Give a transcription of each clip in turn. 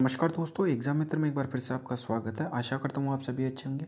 नमस्कार दोस्तों, एग्ज़ाम मित्र में एक बार फिर से आपका स्वागत है। आशा करता हूँ आप सभी अच्छे होंगे।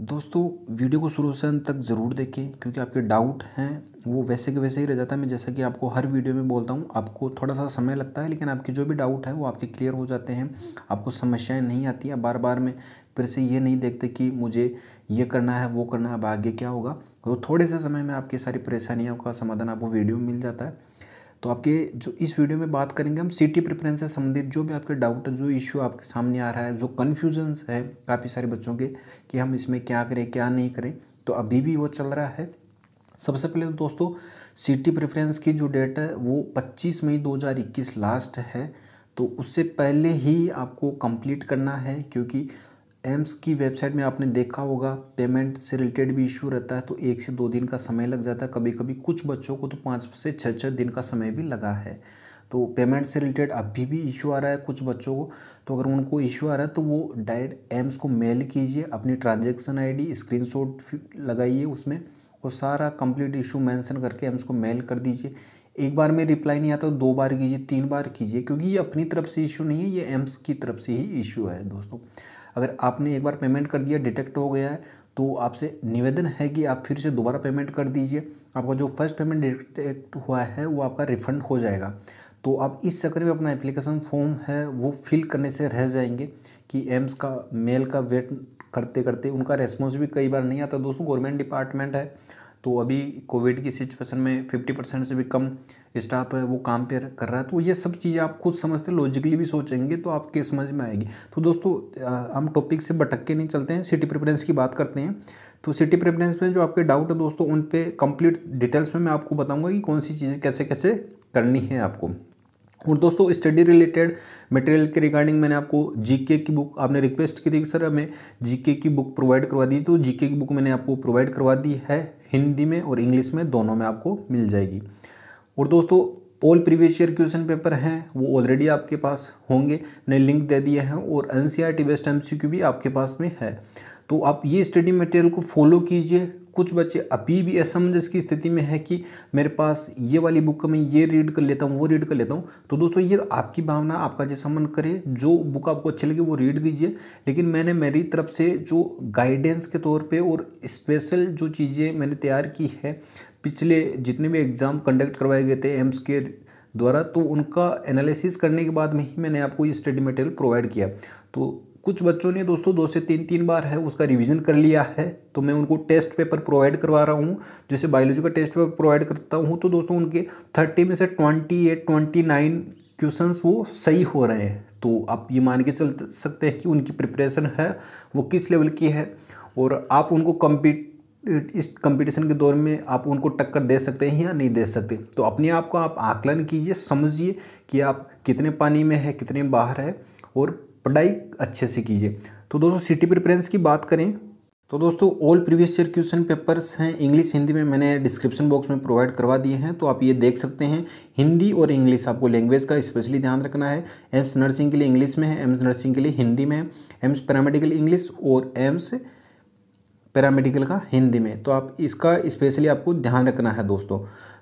दोस्तों, वीडियो को शुरू से अंत तक ज़रूर देखें, क्योंकि आपके डाउट हैं, वो वैसे के वैसे ही रह जाता है। मैं जैसा कि आपको हर वीडियो में बोलता हूँ, आपको थोड़ा सा समय लगता है, लेकिन आपके जो भी डाउट है, वो आपके क्लियर हो जाते हैं, आपको समस्याएँ नहीं आती हैं। बार बार में फिर से ये नहीं देखते कि मुझे ये करना है, वो करना है, अब आगे क्या होगा। तो थोड़े से समय में आपकी सारी परेशानियों का समाधान आपको वीडियो में मिल जाता है। तो आपके जो इस वीडियो में बात करेंगे, हम सिटी प्रेफरेंस से संबंधित जो भी आपके डाउट जो इश्यू आपके सामने आ रहा है, जो कन्फ्यूजन्स है काफ़ी सारे बच्चों के कि हम इसमें क्या करें, क्या नहीं करें तो अभी भी वो चल रहा है। सबसे पहले तो दोस्तों सिटी प्रेफरेंस की जो डेट है, वो 25 मई 2021 लास्ट है। तो उससे पहले ही आपको कंप्लीट करना है, क्योंकि एम्स की वेबसाइट में आपने देखा होगा, पेमेंट से रिलेटेड भी इशू रहता है तो एक से दो दिन का समय लग जाता है। कभी कभी कुछ बच्चों को तो पाँच से छः छः दिन का समय भी लगा है। तो पेमेंट से रिलेटेड अभी भी इशू आ रहा है कुछ बच्चों को। तो अगर उनको इशू आ रहा है तो वो डायरेक्ट एम्स को मेल कीजिए, अपनी ट्रांजेक्शन आईडी, स्क्रीनशॉट लगाइए उसमें और सारा कंप्लीट इशू मेंशन करके एम्स को मेल कर दीजिए। एक बार में रिप्लाई नहीं आता तो दो बार कीजिए, तीन बार कीजिए, क्योंकि ये अपनी तरफ़ से इशू नहीं है, ये एम्स की तरफ़ से ही इशू है दोस्तों। अगर आपने एक बार पेमेंट कर दिया डिटेक्ट हो गया है तो आपसे निवेदन है कि आप फिर से दोबारा पेमेंट कर दीजिए। आपका जो फ़र्स्ट पेमेंट डिटेक्ट हुआ है, वो आपका रिफ़ंड हो जाएगा। तो आप इस चक्कर में अपना एप्लीकेशन फॉर्म है, वो फिल करने से रह जाएँगे कि एम्स का मेल का वेट करते करते उनका रेस्पॉन्स भी कई बार नहीं आता। दोस्तों गवर्नमेंट डिपार्टमेंट है तो अभी कोविड की सिचुएशन में फिफ्टी परसेंट से भी कम स्टाफ है, वो काम पे कर रहा है। तो ये सब चीज़ें आप खुद समझते लॉजिकली भी सोचेंगे तो आपके समझ में आएगी। तो दोस्तों हम टॉपिक से भटक के नहीं चलते हैं सिटी प्रेफरेंस की बात करते हैं। तो सिटी प्रेफरेंस में जो आपके डाउट है दोस्तों, उन पर कंप्लीट डिटेल्स में मैं आपको बताऊँगा कि कौन सी चीज़ें कैसे कैसे करनी है आपको। और दोस्तों स्टडी रिलेटेड मटेरियल के रिगार्डिंग मैंने आपको जीके की बुक आपने रिक्वेस्ट की थी कि सर हमें जीके की बुक प्रोवाइड करवा दी तो जीके की बुक मैंने आपको प्रोवाइड करवा दी है। हिंदी में और इंग्लिश में दोनों में आपको मिल जाएगी। और दोस्तों all previous year question paper हैं, वो ऑलरेडी आपके पास होंगे। मैंने लिंक दे दिए हैं और N C R T best M C Q भी आपके पास में है। तो आप ये स्टडी मटेरियल को फॉलो कीजिए कुछ बच्चे अभी भी असमंजस की स्थिति में है कि मेरे पास ये वाली बुक मैं ये रीड कर लेता हूँ, वो रीड कर लेता हूँ। तो दोस्तों, ये आपकी भावना, आपका जैसा मन करे, जो बुक आपको अच्छी लगे वो रीड कीजिए। लेकिन मैंने मेरी तरफ़ से जो गाइडेंस के तौर पर और स्पेशल जो चीज़ें मैंने तैयार की है, पिछले जितने भी एग्ज़ाम कंडक्ट करवाए गए थे एम्स के द्वारा तो उनका एनालिसिस करने के बाद में ही मैंने आपको ये स्टडी मटेरियल प्रोवाइड किया। तो कुछ बच्चों ने दोस्तों दो से तीन तीन बार है, उसका रिवीजन कर लिया है तो मैं उनको टेस्ट पेपर प्रोवाइड करवा रहा हूँ। जैसे बायोलॉजी का टेस्ट पेपर प्रोवाइड करता हूँ तो दोस्तों उनके थर्टी में से twenty eight twenty nine question वो सही हो रहे हैं। तो आप ये मान के चल सकते हैं कि उनकी प्रिपरेशन है, वो किस लेवल की है, और आप उनको कम्पीट इस कंपटीशन के दौर में आप उनको टक्कर दे सकते हैं या नहीं दे सकते। तो अपने आप को आप आकलन कीजिए, समझिए कि आप कितने पानी में है, कितने बाहर है, और पढ़ाई अच्छे से कीजिए। तो दोस्तों सिटी प्रिफरेंस की बात करें तो दोस्तों all previous year question papers हैं इंग्लिश हिंदी में मैंने डिस्क्रिप्शन बॉक्स में प्रोवाइड करवा दिए हैं तो आप ये देख सकते हैं हिंदी और इंग्लिश आपको लैंग्वेज का स्पेशली ध्यान रखना है। एम्स नर्सिंग के लिए इंग्लिश में है एम्स नर्सिंग के लिए हिंदी में है एम्स पैरामेडिकल इंग्लिश और एम्स पैरामेडिकल का हिंदी में तो आप इसका स्पेशली आपको ध्यान रखना है दोस्तों।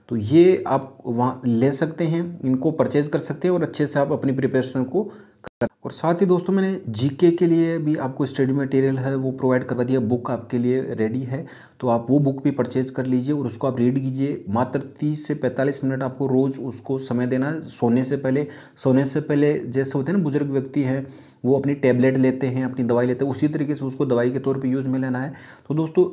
तो ये आप वहाँ ले सकते हैं, इनको परचेज़ कर सकते हैं और अच्छे से आप अपनी प्रिपरेशन को और साथ ही दोस्तों मैंने जीके के लिए भी आपको स्टडी मटेरियल है, वो प्रोवाइड करवा दिया बुक आपके लिए रेडी है तो आप वो बुक भी परचेज कर लीजिए और उसको आप रीड कीजिए। मात्र तीस से पैंतालीस मिनट आपको रोज़ उसको समय देना है। सोने से पहले, सोने से पहले जैसे होते हैं ना बुज़ुर्ग व्यक्ति हैं, वो अपनी टैबलेट लेते हैं, अपनी दवाई लेते हैं, उसी तरीके से उसको दवाई के तौर पर यूज़ में लेना है। तो दोस्तों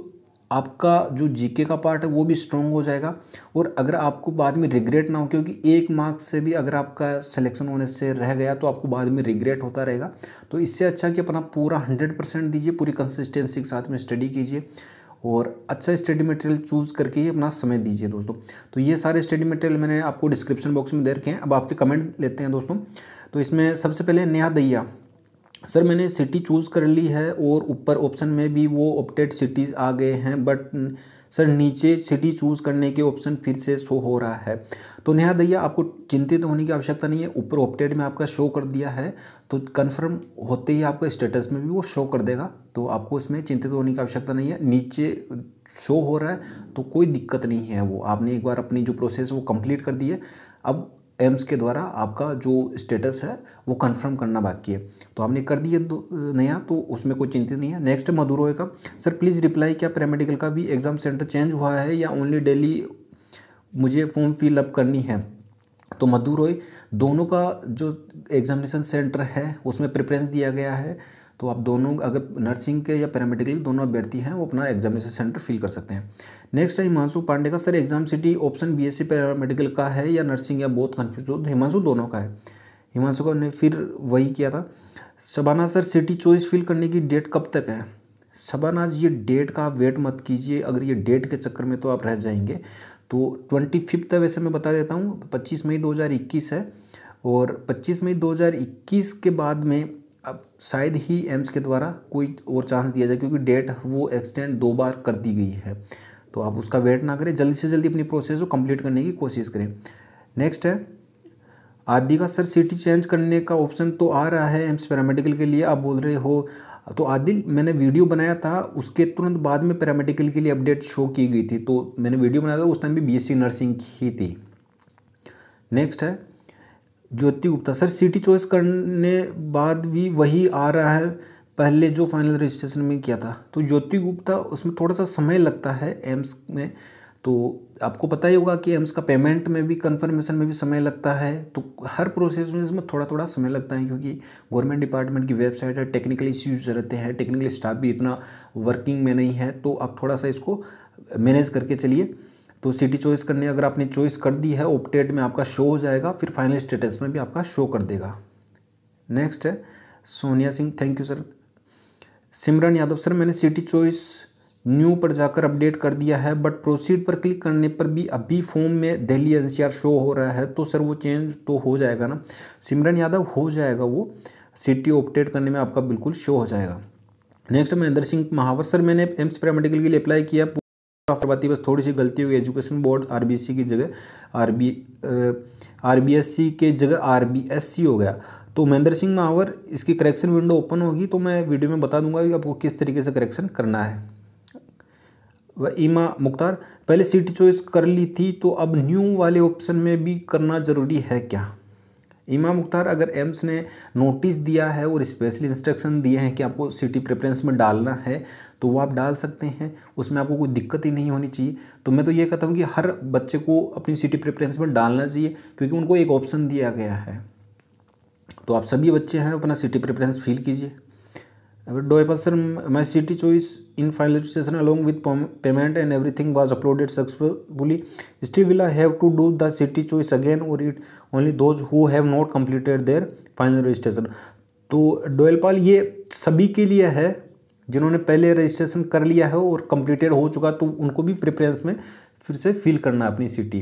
आपका जो जीके का पार्ट है, वो भी स्ट्रॉन्ग हो जाएगा। और अगर आपको बाद में रिग्रेट ना हो, क्योंकि एक मार्क्स से भी अगर आपका सिलेक्शन होने से रह गया तो आपको बाद में रिग्रेट होता रहेगा। तो इससे अच्छा कि अपना पूरा हंड्रेड परसेंट दीजिए, पूरी कंसिस्टेंसी के साथ में स्टडी कीजिए और अच्छा स्टडी मटेरियल चूज़ करके ही अपना समय दीजिए दोस्तों। तो ये सारे स्टडी मटेरियल मैंने आपको डिस्क्रिप्शन बॉक्स में दे रखे हैं। अब आपके कमेंट लेते हैं दोस्तों। तो इसमें सबसे पहले नेहा दैया सर, मैंने सिटी चूज़ कर ली है और ऊपर ऑप्शन में भी वो ऑप्टेड सिटीज़ आ गए हैं बट सर, नीचे सिटी चूज़ करने के ऑप्शन फिर से शो हो रहा है। तो नेहा दैया आपको चिंतित होने की आवश्यकता नहीं है, ऊपर ऑप्टेड में आपका शो कर दिया है तो कन्फर्म होते ही आपका स्टेटस में भी वो शो कर देगा तो आपको इसमें चिंतित होने की आवश्यकता नहीं है। नीचे शो हो रहा है तो कोई दिक्कत नहीं है वो। आपने एक बार अपनी जो प्रोसेस वो कंप्लीट कर दी है। अब एम्स के द्वारा आपका जो स्टेटस है, वो कंफर्म करना बाकी है। तो आपने कर दिया नया तो उसमें कोई चिंतित नहीं है। नेक्स्ट मधुरोय का सर प्लीज़ रिप्लाई क्या पैरामेडिकल का भी एग्ज़ाम सेंटर चेंज हुआ है या ओनली डेली मुझे फॉर्म फिल अप करनी है? तो मधु दोनों का जो एग्जामिनेशन सेंटर है, उसमें प्रेफरेंस दिया गया है। तो आप दोनों अगर नर्सिंग के या पैरामेडिकल दोनों अभ्यर्थी हैं, वो अपना एग्जामिनेशन सेंटर फिल कर सकते हैं। नेक्स्ट है हिमांशु पांडे का। Sir exam city option BSc paramedical का है या नर्सिंग या बहुत कन्फ्यूज़ हो? हिमांशु दोनों का है। हिमांशु का ने फिर वही किया था। Shabana sir city choice fill करने की डेट कब तक है? शबानाज ये डेट का आप वेट मत कीजिए। अगर ये डेट के चक्कर में तो आप रह जाएँगे। तो ट्वेंटी फिफ्थ है वैसे मैं बता देता हूँ, पच्चीस मई दो हज़ार इक्कीस है। और पच्चीस मई दो हज़ार इक्कीस के बाद में शायद ही एम्स के द्वारा कोई और चांस दिया जाए, क्योंकि डेट वो एक्सटेंड दो बार कर दी गई है। तो आप उसका वेट ना करें, जल्दी से जल्दी अपनी प्रोसेस को कंप्लीट करने की कोशिश करें। नेक्स्ट है आदि का सर सिटी चेंज करने का ऑप्शन तो आ रहा है एम्स पैरामेडिकल के लिए, आप बोल रहे हो। तो आदिल मैंने वीडियो बनाया था, उसके तुरंत बाद में पैरामेडिकल के लिए अपडेट शो की गई थी तो मैंने वीडियो बनाया था, उस टाइम भी बीएससी नर्सिंग ही थी। नेक्स्ट है Jyoti Gupta sir city choice करने बाद भी वही आ रहा है, पहले जो फाइनल रजिस्ट्रेशन में किया था। तो ज्योति गुप्ता उसमें थोड़ा सा समय लगता है एम्स में। तो आपको पता ही होगा कि एम्स का पेमेंट में भी कन्फर्मेशन में भी समय लगता है। तो हर प्रोसेस में इसमें थोड़ा थोड़ा समय लगता है, क्योंकि गवर्नमेंट डिपार्टमेंट की वेबसाइट है टेक्निकल इश्यूज़ रहते हैं टेक्निकल स्टाफ भी इतना वर्किंग में नहीं है। तो आप थोड़ा सा इसको मैनेज करके चलिए। तो सिटी चॉइस करने, अगर आपने चॉइस कर दी है ओपटेड में आपका शो हो जाएगा, फिर फाइनल स्टेटस में भी आपका शो कर देगा। नेक्स्ट है Sonia Singh thank you sir Simran Yadav sir मैंने सिटी चॉइस न्यू पर जाकर अपडेट कर दिया है बट प्रोसीड पर क्लिक करने पर भी अभी फॉर्म में दिल्ली एनसीआर शो हो रहा है तो सर वो चेंज तो हो जाएगा ना। सिमरन यादव हो जाएगा वो सिटी अपडेट करने में आपका बिल्कुल शो हो जाएगा। नेक्स्ट महेंद्र सिंह महावर सर मैंने एम्स पैरामेडिकल के लिए अप्लाई किया बात बस थोड़ी सी गलती हुई। एजुकेशन बोर्ड आरबीसी की जगह, आरबी आरबीएससी के जगह आरबीएससी हो गया। तो महेंद्र सिंह महावर इसकी करेक्शन विंडो ओपन होगी तो मैं वीडियो में बता दूँगा कि आपको किस तरीके से करेक्शन करना है। व ईमा मुख्तार, पहले सीट चॉइस कर ली थी तो अब न्यू वाले ऑप्शन में भी करना ज़रूरी है क्या? ईमा मुख्तार, अगर एम्स ने नोटिस दिया है और स्पेशली इंस्ट्रक्शन दिए हैं कि आपको सिटी प्रेफरेंस में डालना है तो वो आप डाल सकते हैं। उसमें आपको कोई दिक्कत ही नहीं होनी चाहिए। तो मैं तो ये कहता हूँ कि हर बच्चे को अपनी सिटी प्रेफरेंस में डालना चाहिए, क्योंकि उनको एक ऑप्शन दिया गया है। तो आप सभी बच्चे हैं, अपना सिटी प्रेफरेंस फील कीजिए। डोएपल्सर my city choice in final registration along with payment and everything was uploaded successfully still will I have to do the city choice again और it only those who have not completed their final registration तो डोएलपाल ये सभी के लिए है, जिन्होंने पहले रजिस्ट्रेशन कर लिया है और कम्प्लीटेड हो चुका तो उनको भी प्रिफ्रेंस में फिर से फील करना है अपनी सिटी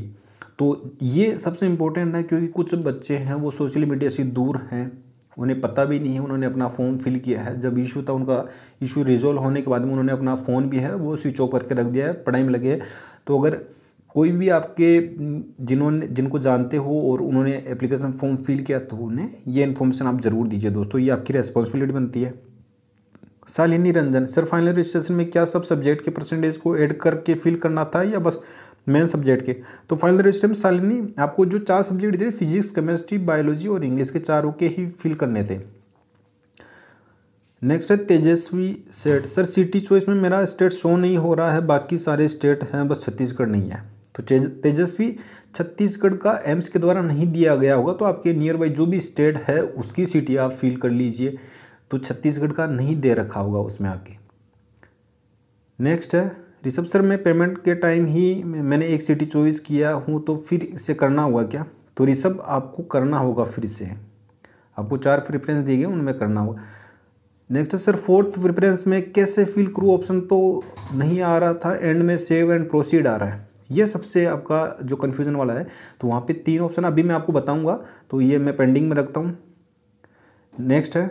तो ये सबसे इम्पोर्टेंट है क्योंकि कुछ बच्चे हैं, वो सोशल मीडिया से दूर हैं। उन्हें पता भी नहीं है, उन्होंने अपना फ़ोन फिल किया है। जब इशू था, उनका इशू रिजोल्व होने के बाद में उन्होंने अपना फ़ोन भी है, वो स्विच ऑफ़ करके रख दिया है, पढ़ाई में लगे तो अगर कोई भी आपके, जिन्होंने, जिनको जानते हो और उन्होंने एप्लीकेशन फॉर्म फिल किया तो उन्हें ये इन्फॉर्मेशन आप ज़रूर दीजिए दोस्तों, ये आपकी रिस्पॉन्सिबिलिटी बनती है। Shalini Ranjan sir final registration में क्या सब सब्जेक्ट के परसेंटेज को ऐड करके फिल करना था या बस मेन सब्जेक्ट के। तो फाइनल रजिस्टर में सालिनी आपको जो चार सब्जेक्ट थे फिजिक्स केमिस्ट्री बायोलॉजी और इंग्लिश के चारों के ही फिल करने थे। नेक्स्ट है Tejasvi Seth sir city choice में मेरा स्टेट शो नहीं हो रहा है, बाकी सारे स्टेट हैं, बस छत्तीसगढ़ नहीं है। तो तेजस्वी, छत्तीसगढ़ का एम्स के द्वारा नहीं दिया गया होगा तो आपके नियर बाई जो भी स्टेट है, उसकी सिटी आप फिल कर लीजिए। तो छत्तीसगढ़ का नहीं दे रखा होगा उसमें आपके नेक्स्ट है ऋषभ सर मैं पेमेंट के टाइम ही मैंने एक सिटी चॉइस किया हूँ तो फिर इसे करना होगा क्या? तो ऋषभ आपको करना होगा फिर से। आपको चार प्रेफरेंस दिए गए, उनमें करना होगा। नेक्स्ट सर फोर्थ प्रेफरेंस में कैसे फिल करूँ ऑप्शन तो नहीं आ रहा था एंड में सेव एंड प्रोसीड आ रहा है। ये सबसे आपका जो कन्फ्यूज़न वाला है तो वहाँ पे तीन ऑप्शन अभी मैं आपको बताऊँगा तो ये मैं पेंडिंग में रखता हूँ। नेक्स्ट है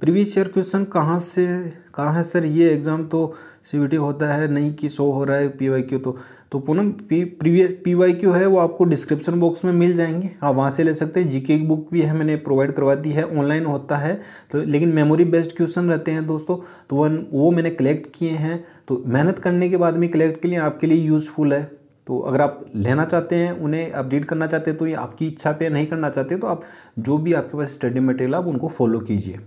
प्रीवियस ईयर क्वेश्चन कहाँ से, कहाँ है सर? ये एग्ज़ाम तो सी होता है, नहीं कि शो हो रहा है पी वाई क्यू तो। तो Poonam, P previous P Y Q है, वो आपको डिस्क्रिप्शन बॉक्स में मिल जाएँगे। आप वहाँ से ले सकते हैं। जीके की बुक भी है, मैंने प्रोवाइड करवा दी है, ऑनलाइन होता है। तो लेकिन मेमोरी बेस्ड क्वेश्चन रहते हैं दोस्तों। तो वन, वो मैंने कलेक्ट किए हैं। तो मेहनत करने के बाद में कलेक्ट के लिए आपके लिए यूज़फुल है। तो अगर आप लेना चाहते हैं, उन्हें अपडेट करना चाहते हैं तो ये आपकी इच्छा पे नहीं करना चाहते तो आप जो भी आपके पास स्टडी मटेरियल आप उनको फॉलो कीजिए।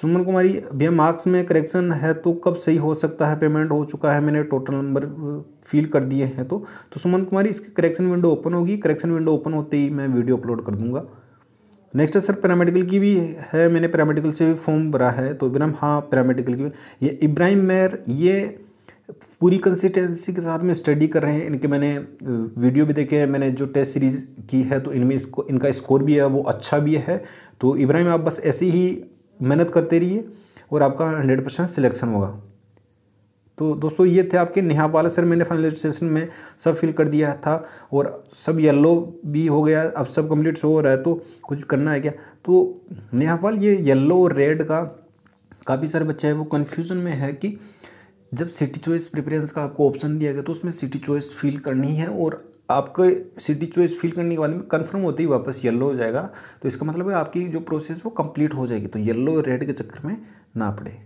सुमन कुमारी, भैया मार्क्स में करेक्शन है तो कब सही हो सकता है? पेमेंट हो चुका है, मैंने टोटल नंबर फिल कर दिए हैं तो। तो सुमन कुमारी, इसकी करेक्शन विंडो ओपन होगी। करेक्शन विंडो ओपन होते ही मैं वीडियो अपलोड कर दूँगा। नेक्स्ट है सर पैरामेडिकल की भी है। मैंने पैरामेडिकल से भी फॉर्म भरा है। तो इब्राहिम हाँ पैरामेडिकल की ये इब्राहिम मेर ये पूरी कंसिस्टेंसी के साथ में स्टडी कर रहे हैं। इनके मैंने वीडियो भी देखे हैं। मैंने जो टेस्ट सीरीज़ की है तो इनमें इसको, इनका स्कोर भी है, वो अच्छा भी है। तो इब्राहिम आप बस ऐसे ही मेहनत करते रहिए और आपका हंड्रेड परसेंट सिलेक्शन होगा। तो दोस्तों, ये थे आपके नेहा सर, मैंने फाइनल सेशन में सब फिल कर दिया था और सब येलो भी हो गया, अब सब कंप्लीट हो रहा है तो कुछ करना है क्या? तो नेहा पाल, ये येलो और रेड का काफ़ी सारे बच्चे हैं, वो कन्फ्यूज़न में है कि जब सिटी चॉइस प्रिफरेंस का आपको ऑप्शन दिया गया तो उसमें सिटी चॉइस फिल करनी है और आपको सिटी चॉइस फिल करने के बाद में कन्फर्म होते ही वापस येलो हो जाएगा। तो इसका मतलब है आपकी जो प्रोसेस वो कंप्लीट हो जाएगी। तो येलो रेड के चक्कर में ना पड़े।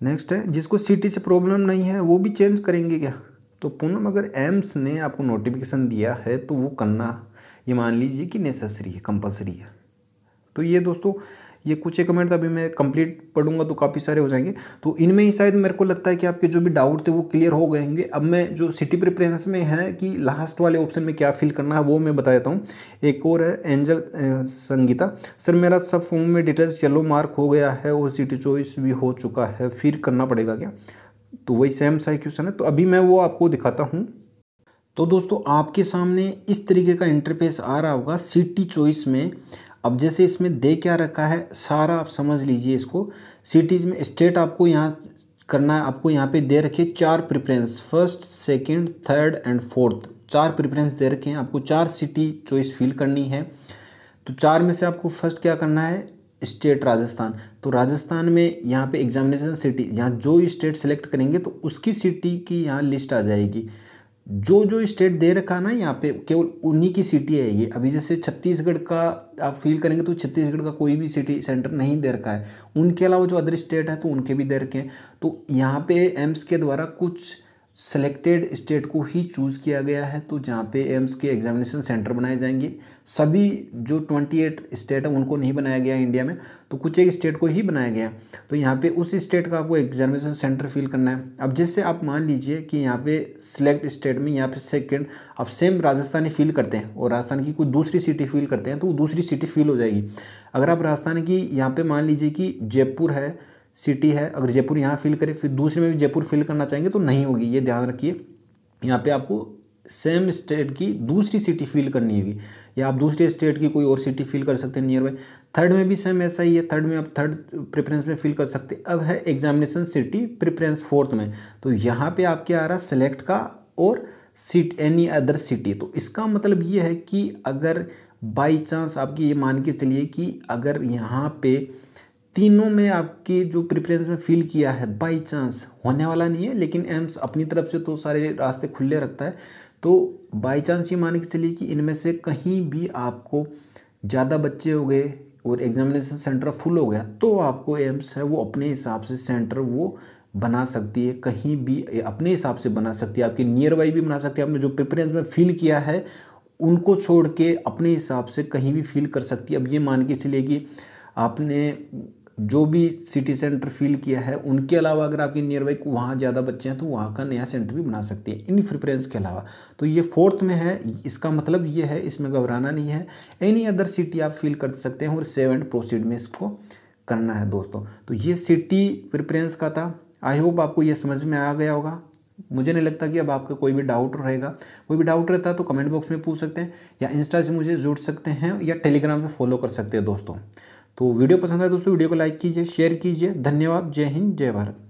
नेक्स्ट है, जिसको सिटी से प्रॉब्लम नहीं है, वो भी चेंज करेंगे क्या? तो पूनम, अगर एम्स ने आपको नोटिफिकेशन दिया है तो वो करना। ये मान लीजिए कि नेसेसरी है कंपलसरी है। तो ये दोस्तों ये कुछ एक कमेंट अभी मैं कंप्लीट पढ़ूँगा तो काफ़ी सारे हो जाएँगे। तो इनमें ही शायद मेरे को लगता है कि आपके जो भी डाउट थे वो क्लियर हो गए होंगे। अब मैं जो सिटी प्रिफरेंस में है कि लास्ट वाले ऑप्शन में क्या फिल करना है, वो मैं बता देता हूँ। एक और है एंजल संगीता। सर, मेरा सब फॉर्म में डिटेल्स येलो मार्क हो गया है और सिटी चॉइस भी हो चुका है। फिर करना पड़ेगा क्या? तो वही सेम सा क्वेश्चन है। तो अभी मैं वो आपको दिखाता हूँ। तो दोस्तों, आपके सामने इस तरीके का इंटरफेस आ रहा होगा। सिटी चॉइस में अब जैसे इसमें दे क्या रखा है, सारा आप समझ लीजिए इसको। सिटीज़ में स्टेट आपको यहाँ करना है, आपको यहाँ पे दे रखे चार preference first second third and fourth चार प्रेफरेंस दे रखे हैं, आपको चार सिटी चॉइस फिल करनी है। तो चार में से आपको फ़र्स्ट क्या करना है? स्टेट राजस्थान। तो राजस्थान में यहाँ पे एग्जामिनेशन सिटी यहाँ जो स्टेट सेलेक्ट करेंगे तो उसकी सिटी की यहाँ लिस्ट आ जाएगी। जो जो स्टेट दे रखा ना यहाँ पे, केवल उन्हीं की सिटी है ये। अभी जैसे छत्तीसगढ़ का आप फील करेंगे तो छत्तीसगढ़ का कोई भी सिटी सेंटर नहीं दे रखा है। उनके अलावा जो अदर स्टेट है तो उनके भी दे रखे हैं। तो यहाँ पे एम्स के द्वारा कुछ सेलेक्टेड स्टेट को ही चूज़ किया गया है तो जहाँ पे एम्स के एग्जामिनेशन सेंटर बनाए जाएँगे। सभी जो 28 स्टेट है, उनको नहीं बनाया गया इंडिया में तो कुछ एक स्टेट को ही बनाया गया। तो यहाँ पे उस स्टेट का आपको एग्जामिनेशन सेंटर फिल करना है। अब जैसे आप मान लीजिए कि यहाँ पे सिलेक्ट स्टेट में यहाँ पे सेकेंड आप सेम राजस्थानी फील करते हैं, और राजस्थान की कोई दूसरी सिटी फील करते हैं तो वो दूसरी सिटी फील हो जाएगी। अगर आप राजस्थान की यहाँ पर मान लीजिए कि जयपुर है सिटी है, अगर जयपुर यहाँ फिल करें, फिर दूसरे में भी जयपुर फिल करना चाहेंगे तो नहीं होगी, ये ध्यान रखिए। यहाँ पे आपको सेम स्टेट की दूसरी सिटी फिल करनी होगी, या आप दूसरे स्टेट की कोई और सिटी फिल कर सकते हैं नियर बाई थर्ड में भी सेम ऐसा ही है थर्ड में आप थर्ड प्रेफरेंस में फिल कर सकते अब है एग्जामिनेशन सिटी प्रेफरेंस फोर्थ में तो यहाँ पे आपके आ रहा सेलेक्ट का और सीट एनी अदर सिटी तो इसका मतलब ये है कि अगर बाई चांस आपकी ये मान के चलिए कि अगर यहाँ पे तीनों में आपके जो प्रिफरेंस में फील किया है बाई चांस होने वाला नहीं है, लेकिन एम्स अपनी तरफ़ से तो सारे रास्ते खुले रखता है। तो बाई चांस ये मान के चलिए कि इनमें से कहीं भी आपको ज़्यादा बच्चे हो गए और एग्जामिनेशन सेंटर फुल हो गया तो आपको एम्स है वो अपने हिसाब से सेंटर वो बना सकती है, कहीं भी अपने हिसाब से बना सकती है, आपके नियर बाई भी बना सकती है, आपने जो प्रिफरेंस में फील किया है, उनको छोड़ के अपने हिसाब से कहीं भी फील कर सकती है। अब ये मान के चलिए कि आपने जो भी सिटी सेंटर फील किया है, उनके अलावा अगर आपके नियर बाई वहाँ ज़्यादा बच्चे हैं तो वहाँ का नया सेंटर भी बना सकते हैं। इन प्रिफरेंस के अलावा। तो ये फोर्थ में है, इसका मतलब ये है, इसमें घबराना नहीं है। एनी अदर सिटी आप फील कर सकते हैं और सेव एंड प्रोसीड में इसको करना है दोस्तों। तो ये सिटी प्रिफरेंस का था। आई होप आपको ये समझ में आ गया होगा। मुझे नहीं लगता कि अब आपका कोई भी डाउट रहेगा। कोई भी डाउट रहता तो कमेंट बॉक्स में पूछ सकते हैं या इंस्टा से मुझे जुड़ सकते हैं या टेलीग्राम पे फॉलो कर सकते हैं दोस्तों। तो वीडियो पसंद आए दोस्तों, वीडियो को लाइक कीजिए, शेयर कीजिए। धन्यवाद। जय हिंद, जय भारत।